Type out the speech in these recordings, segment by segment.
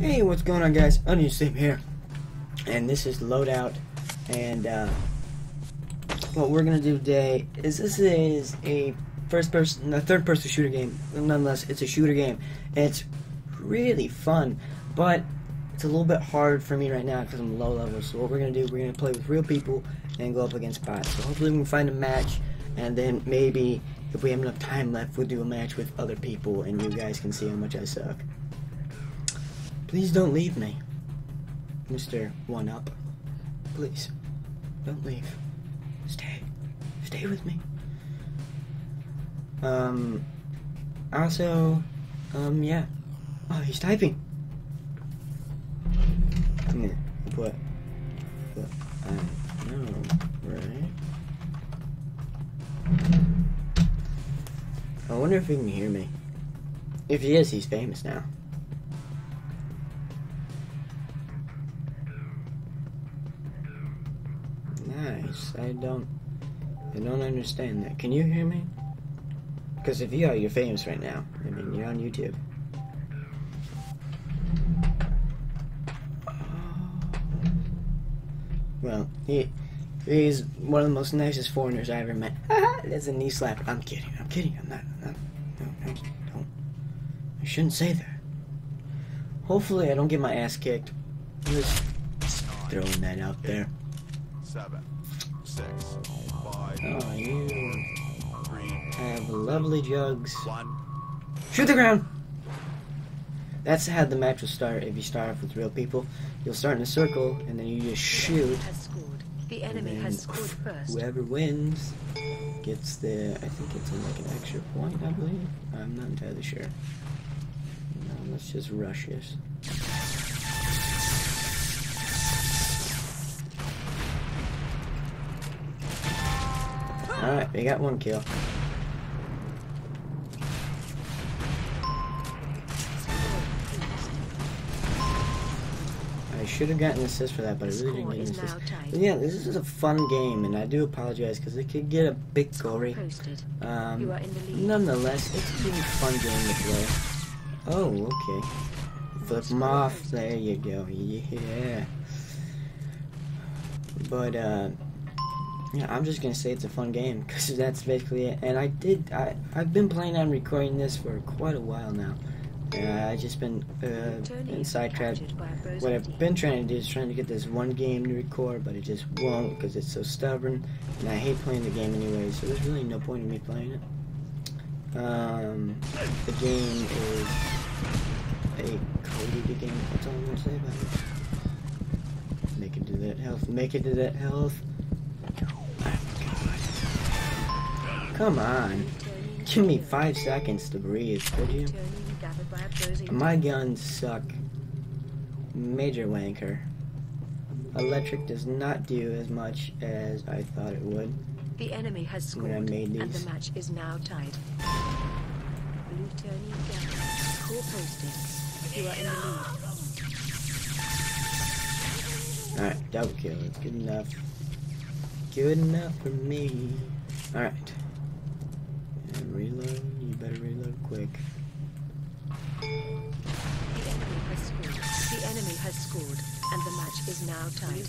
Hey, what's going on, guys? Onion here, and this is Loadout. And uh, what we're gonna do today is this is a first-person, a third-person shooter game. Nonetheless, it's a shooter game. It's really fun, but it's a little bit hard for me right now because I'm low level. So what we're gonna do, we're gonna play with real people and go up against bots. So hopefully we can find a match, and then maybe if we have enough time left, we'll do a match with other people, and you guys can see how much I suck. Please don't leave me, Mr. One Up. Please, don't leave. Stay. Stay with me. Um, also, um, yeah. Oh, he's typing. Yeah, what? What? I know, right? I wonder if he can hear me. If he is, he's famous now. Nice. I don't. I don't understand that. Can you hear me? Because if you are, you're famous right now. I mean, you're on YouTube. Oh. Well, he he's one of the most nicest foreigners I ever met. That's a knee slap. I'm kidding. I'm kidding. I'm not. I'm, no, no, don't. I shouldn't say that. Hopefully, I don't get my ass kicked. Just throwing that out there. Seven, six, five, Oh, you three, have lovely jugs. one. Shoot the ground! That's how the match will start if you start off with real people. You'll start in a circle, and then you just shoot. has scored. The and enemy then has scored first. Whoever wins gets the. I think it's like an extra point, I believe. I'm not entirely sure. No, let's just rush this. Alright, we got one kill. I should have gotten an assist for that, but I really didn't get an assist. But yeah, this is a fun game, and I do apologize because it could get a bit gory. Um, You are in the lead. nonetheless, it's a pretty fun game to play. Oh, okay. Flip them off. There you go. Yeah. But uh, yeah, I'm just gonna say it's a fun game because that's basically it. And I did. I I've been planning on recording this for quite a while now. Uh, I just been uh, been sidetracked. captured by opposing What I've been trying to do is trying to get this one game to record, but it just won't because it's so stubborn, and I hate playing the game anyway. So there's really no point in me playing it. Um, the game is a coded game. That's all I'm gonna say about it. Make it to that health. Make it to that health. Come on. Give me five seconds to breathe, could you? Turning gathered by opposing My guns suck. Major wanker. Electric does not do as much as I thought it would. The enemy has When I scored, and the match is now tied. Blue turning gathered. Score posted. You are in the lead. Alright, double kill. It's good enough. Good enough for me. Alright. Reload. You better reload quick. The enemy has scored. The enemy has scored, and the match is now tied.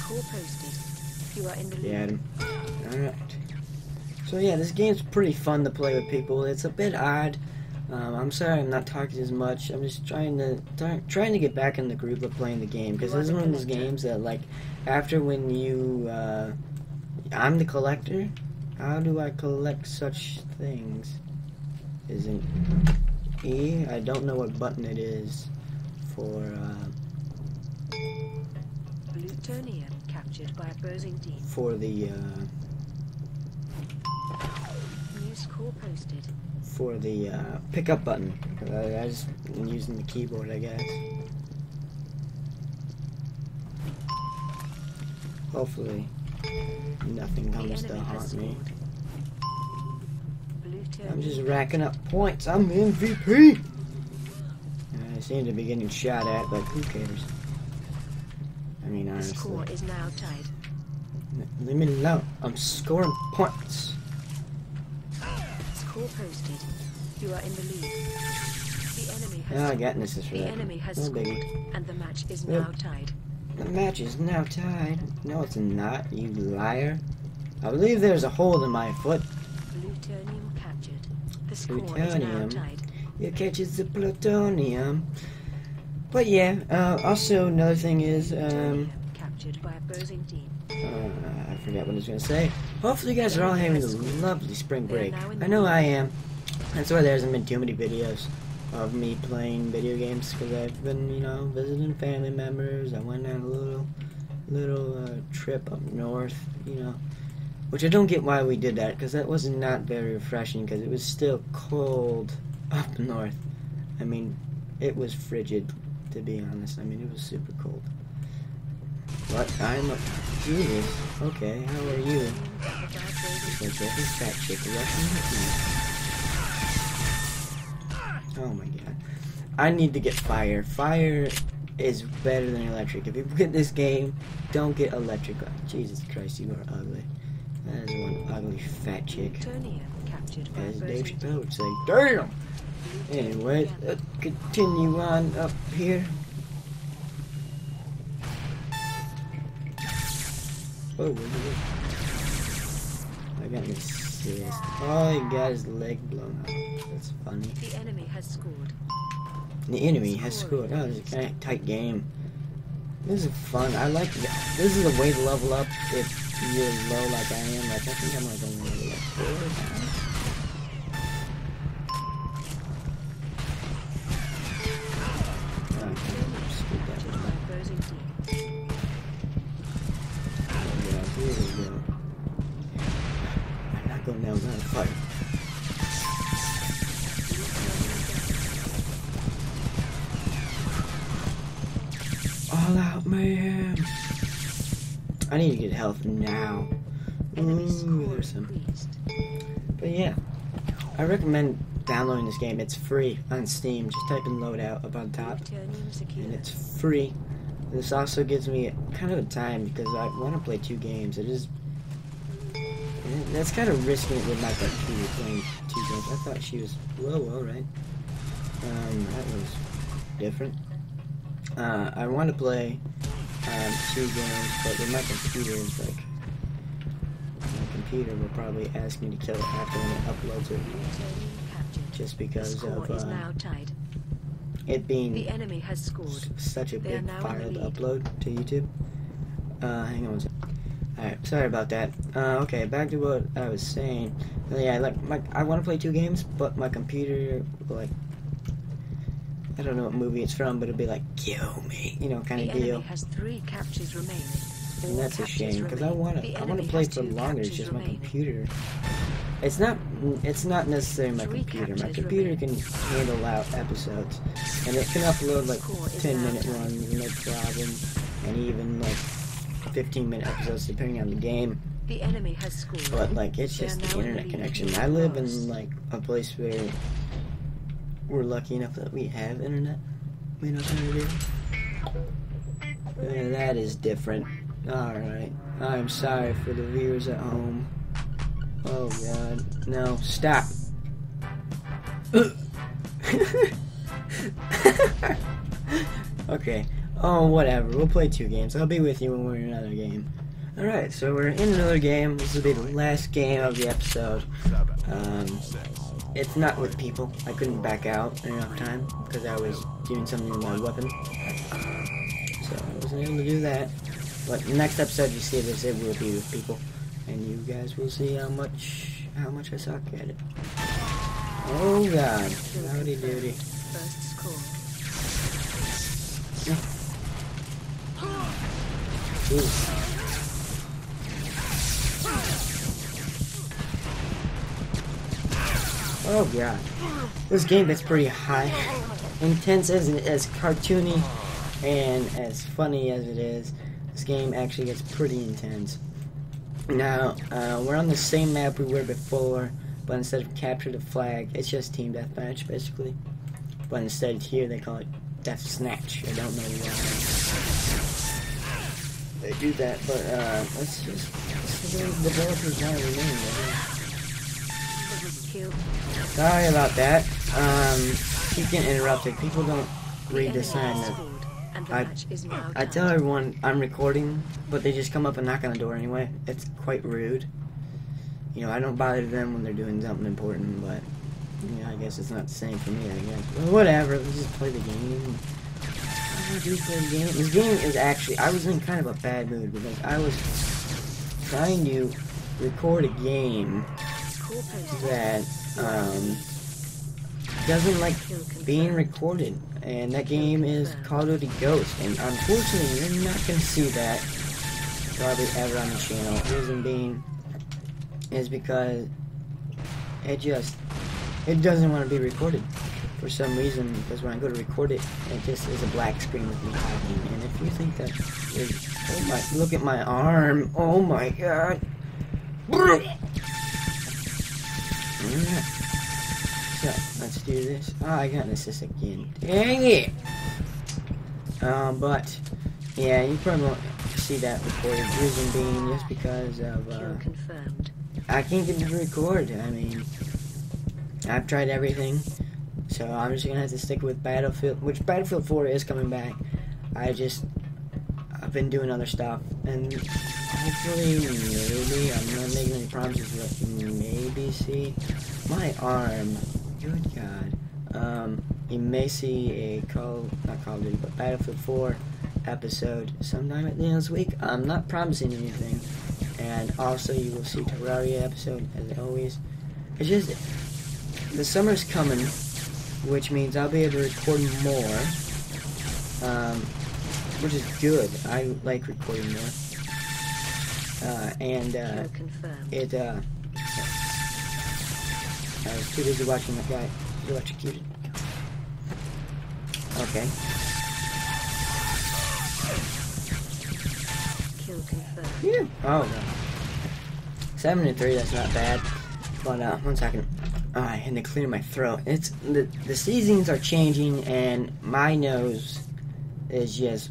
Score posted. You are in the lead. Him. Alright. So yeah, this game's pretty fun to play with people. It's a bit odd. Um, I'm sorry I'm not talking as much. I'm just trying to try, trying to get back in the groove of playing the game because this is one of those games that like after when you uh, I'm the collector. How do I collect such things? Isn't E? I don't know what button it is for. Uh, Turnier captured by opposing team. for the uh, New score posted. for the uh, pickup button. I, I just am using the keyboard, I guess. Hopefully, nothing comes to haunt me. scored. I'm just racking up points. I'm MVP. I seem to be getting shot at, but who cares? I mean, The honestly, score is now tied. leave me alone. I'm scoring points. Score posted. You are in the lead. The The enemy has Ah, scored. Katniss is for The that. enemy has No scored, biggie. and the match is Yep. now tied. The match is now tied. No, it's not, you liar. I believe there's a hole in my foot. Plutonium captured. The is Plutonium. It catches the plutonium. But yeah, uh, also another thing is, um, captured by opposing team. uh, I forgot what I was gonna say. Hopefully, you guys are all having a lovely spring break. I know I am. That's why there hasn't been too many videos of me playing video games because I've been, you know, visiting family members. I went on a little, little uh, trip up north, you know, which I don't get why we did that because that was not very refreshing because it was still cold up north. I mean, it was frigid, to be honest. I mean, it was super cold. But I'm a Jesus. Okay, how are you? Fat. Oh my god. I need to get fire. Fire is better than electric. If you get this game, don't get electric. Jesus Christ, you are ugly. That is one ugly fat chick. As Dave Chappelle would say, damn! Anyway, let's continue on up here. Oh? I got an assist. Oh, he got his leg blown out. That's funny. The enemy has scored. The enemy has scored. Oh, this is a tight game. This is fun. I like This is a way to level up if you're low like I am. Like, I think I'm like only like four now. We go. I'm not going down without a fight. All out mayhem. I need to get health now. Ooh, there's some. But yeah, I recommend downloading this game. It's free on Steam. Just type in loadout up on top, and it's free. This also gives me kind of a time because I want to play two games. It is. That's kind of risking it with my computer playing two games. I thought she was whoa, whoa, right? Um, that was different. Uh, I want to play um, two games, but with my computer, it's like my computer will probably ask me to kill it after when it uploads it, just because of uh, now tied. it being The enemy has scored. such a They big file to upload to YouTube. Uh, hang on one second. Alright, sorry about that. Uh, okay, back to what I was saying. Yeah, like my, I want to play two games, but my computer, like, I don't know what movie it's from, but it'll be like, kill me, you know, kind The of enemy deal. has three captures remaining. And that's a shame because I want to. I want to play for longer. It's just my computer. It's not. It's not necessarily my computer. My computer can handle out episodes, and it can upload like Score is ten now minute tied. ones, no problem, and even like fifteen minute episodes depending on the game. The enemy has scored. But like, it's just the internet connection. I live in like a place where we're lucky enough that we have internet. You know I mean? Yeah, that is different. Alright. I'm sorry for the viewers at home. Oh god. No, stop. okay. Oh, whatever. We'll play two games. I'll be with you when we're in another game. Alright, so we're in another game. This will be the last game of the episode. Um. It's not with people. I couldn't back out in enough time because I was doing something with my weapon. So I wasn't able to do that. But the next episode you see this, it will be with people. And you guys will see how much how much I suck at it. Oh god. Howdy doody. First score. Ooh. Oh god. This game gets pretty high. Intense as as cartoony and as funny as it is, this game actually gets pretty intense. Now, uh, we're on the same map we were before, but instead of capture the flag, it's just team deathmatch basically. But instead here they call it death snatch. I don't know why they do that, but uh, let's just let's the developers want to remain. Kill. Sorry about that. Um, keep getting interrupted. People don't read the sign has that scored, and the I- match is now I tell everyone I'm recording, but they just come up and knock on the door anyway. It's quite rude. You know, I don't bother them when they're doing something important, but you know, I guess it's not the same for me. I guess. Well, whatever. Let's just play the game. I do play the game. This game is actually. I was in kind of a bad mood because I was trying to record a game that um, doesn't like being recorded, and that game is Call of Duty Ghost. And unfortunately, you're not gonna see that probably ever on the channel. Reason being is because it just it doesn't want to be recorded for some reason. Because when I go to record it, it just is a black screen with me talking. And if you think that, is, oh my, look at my arm. Oh my god. Yeah. So, let's do this. Oh, I got an assist again. Dang it! Um, but, yeah, you probably won't see that recorded. Reason being just because of, uh, confirmed. I can't get to record. I mean, I've tried everything, so I'm just gonna have to stick with Battlefield, which Battlefield 4 is coming back. I just, I've been doing other stuff, and hopefully, maybe, I'm not making any promises, but maybe see my arm. Good God. Um, you may see a Call, not Call of Duty, but Battlefield 4 episode sometime at the end of this week. I'm not promising anything. And also, you will see Terraria episode as always. It's just the summer's coming, which means I'll be able to record more, um, which is good. I like recording more. Uh, and uh, it uh, I was too busy watching that guy get electrocuted. Okay. Kill confirmed. Yeah. Oh no. Seven and three. That's not bad. But uh, one second. Oh, I had to clear my throat. It's the the seasons are changing, and my nose is just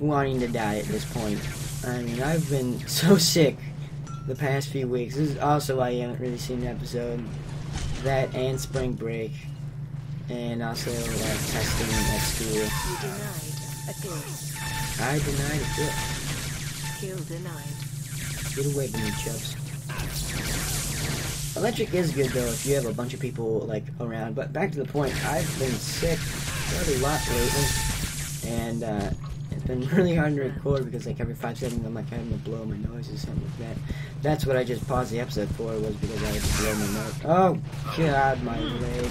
wanting to die at this point. I mean, I've been so sick the past few weeks. This is also why you haven't really seen an episode. That and spring break, and also uh, testing at school. You denied a kill. I denied it. Good. Kill denied. Get away from me, chubs. Electric is good though if you have a bunch of people like around. But back to the point, I've been sick quite a lot lately, and uh, been really hard to record because like every five seconds I'm like having to blow my nose or something like that. That's what I just paused the episode for was because I had to blow my nose. Oh God, my leg.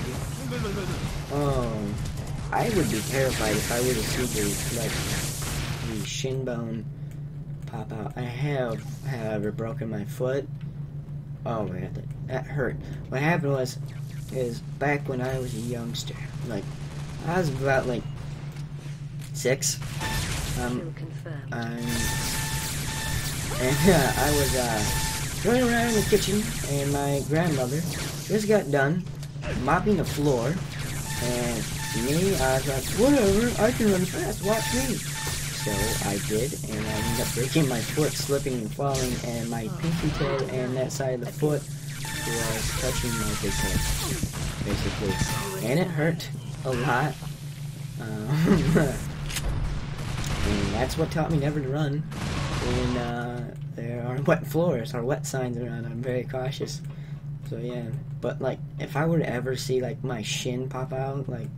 Oh, I would be terrified if I were to see the like the shin bone pop out. I have, however, broken my foot. Oh my god, that, that hurt. What happened was, is back when I was a youngster, like I was about like six. Um, and uh, I was uh, running around in the kitchen, and my grandmother just got done mopping the floor, and me, I was like, whatever, I can run fast, watch me. So I did, and I ended up breaking my foot, slipping and falling, and my pinky toe and that side of the foot was touching my big toe, basically. And it hurt a lot. Um, that's what taught me never to run when uh, there are wet floors or wet signs around. I'm very cautious. So yeah, but like if I were to ever see like my shin pop out, like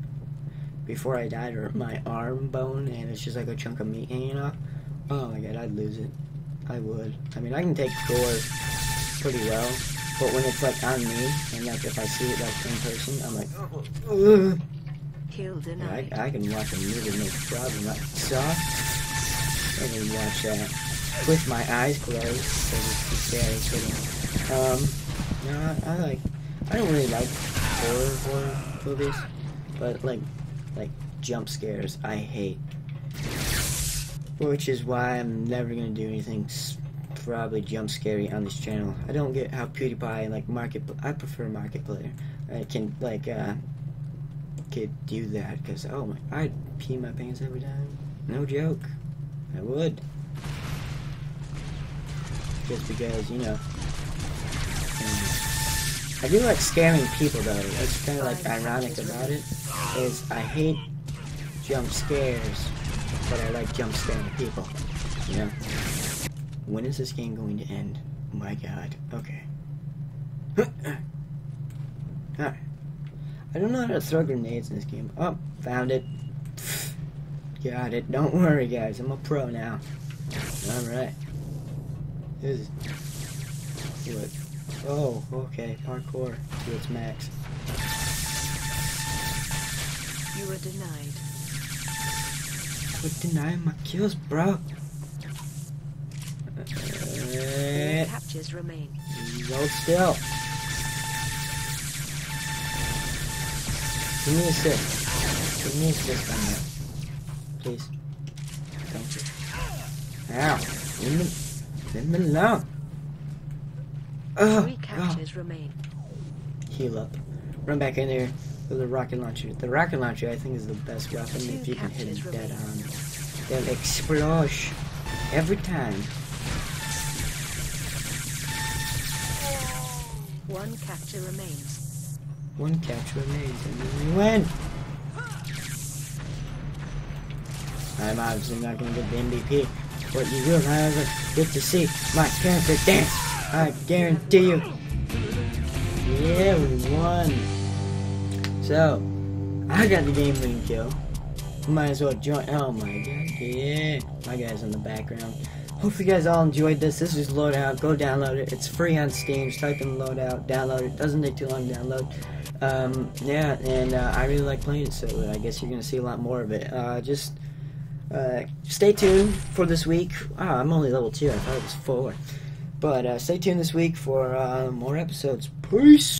before I died, or my arm bone, and it's just like a chunk of meat hanging off, oh my god, I'd lose it. I would. I mean, I can take gore pretty well, but when it's like on me, and like if I see it like in person, I'm like, ugh. Kill Yeah. I, I can watch a movie no problem. Like Saw, I can watch that with my eyes closed because it's scary. Um, no, I, I like. I don't really like horror horror movies, but like like jump scares, I hate. Which is why I'm never gonna do anything probably jump scary on this channel. I don't get how PewDiePie and like Market. I prefer Markiplier. I can like uh could do that because oh my, I'd pee my pants every time. No joke, I would. Just because you know, I do like scaring people though. That's kind of like ironic about it. Is I hate jump scares, but I like jump scaring people. You know. When is this game going to end? My God. Okay. Alright. I don't know how to throw grenades in this game. Oh, found it. Got it. Don't worry, guys. I'm a pro now. Alright. This is. What? Oh, okay. Parkour to its max. You were denied. Quit denying my kills, bro. Uh, captures remain. hold still. Give me a assist. Give me a assist on that. Please. Thank you. Ow. Leave me, leave me alone. Oh, Three God. captures remain. Heal up. Run back in there with a rocket launcher. The rocket launcher, I think, is the best weapon Two if you can hit it dead on. They'll explode every time. One capture remains. One catch remains, and then we win. I'm obviously not going to get the MVP, but you will, however, get to see my character dance. I guarantee you. Yeah, we won. So, I got the game winning kill. Might as well join. Oh my god, yeah. My guy's in the background. Hopefully, you guys all enjoyed this. This is Loadout. Go download it. It's free on Steam. Just type in Loadout, download it. Doesn't take too long to download. Um, yeah, and uh, I really like playing it, so I guess you're gonna see a lot more of it. Uh, just uh, stay tuned for this week. Ah, I'm only level two. I thought it was four. But uh, stay tuned this week for uh, more episodes. Peace.